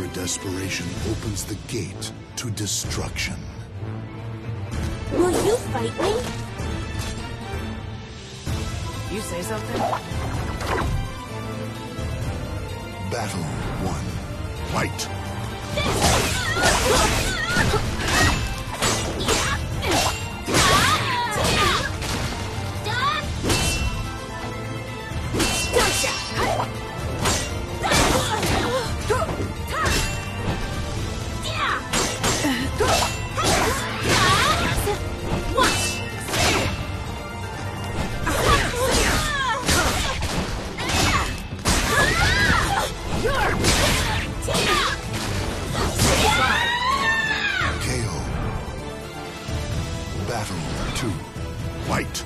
Her desperation opens the gate to destruction. Will you fight me? You say something? Battle one. Fight! battle two fight.